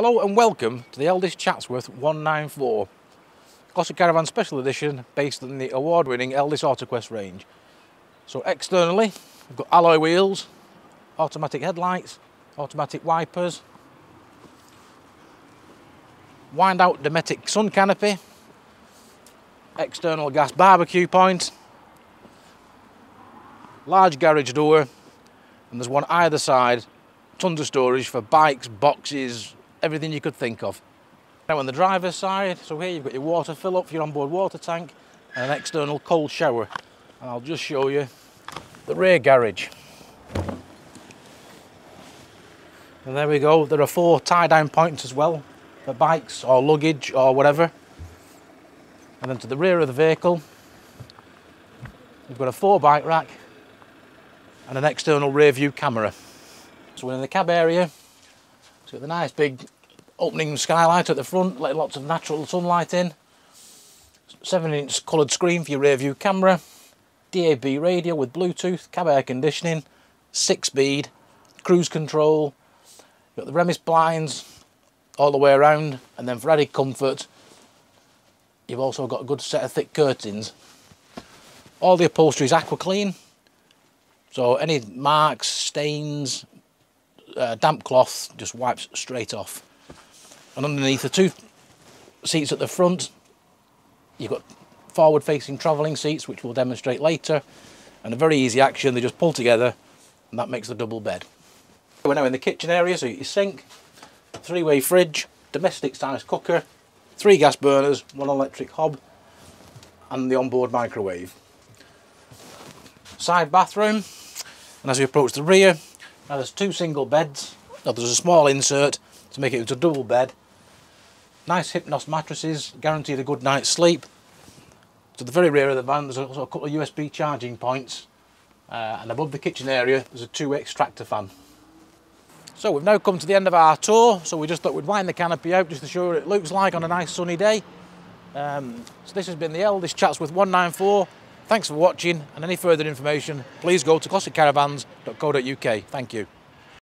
Hello and welcome to the Elddis Chatsworth 194. Glossop Caravan Special Edition based on the award-winning Elddis AutoQuest range. So externally, we've got alloy wheels, automatic headlights, automatic wipers, wind out Dometic sun canopy, external gas barbecue point, large garage door, and there's one either side, tons of storage for bikes, boxes, everything you could think of. Now on the driver's side, so here you've got your water fill up for your onboard water tank and an external cold shower. And I'll just show you the rear garage. And there we go, there are four tie down points as well for bikes or luggage or whatever. And then to the rear of the vehicle, you've got a four bike rack and an external rear view camera. So we're in the cab area, got the nice big opening skylight at the front, letting lots of natural sunlight in. 7 inch coloured screen for your rear view camera. DAB radio with Bluetooth, cab air conditioning, 6 speed, cruise control. You've got the Remis blinds all the way around and then for added comfort you've also got a good set of thick curtains. All the upholstery is aqua clean so any marks, stains, uh, damp cloth just wipes straight off. And underneath the two seats at the front, you've got forward facing travelling seats, which we'll demonstrate later. And a very easy action, they just pull together and that makes the double bed. We're now in the kitchen area, so your sink, three-way fridge, domestic size cooker, three gas burners, one electric hob, and the onboard microwave. Side bathroom, and as we approach the rear, now there's two single beds. Now there's a small insert to make it into a double bed. Nice Hypnos mattresses, guaranteed a good night's sleep. To the very rear of the van there's also a couple of USB charging points. Uh, and above the kitchen area there's a two-way extractor fan. So we've now come to the end of our tour, so we just thought we'd wind the canopy out just to show what it looks like on a nice sunny day. Um, so this has been the Elddis Chats with 194. Thanks for watching and any further information please go to glossopcaravans.co.uk. Thank you.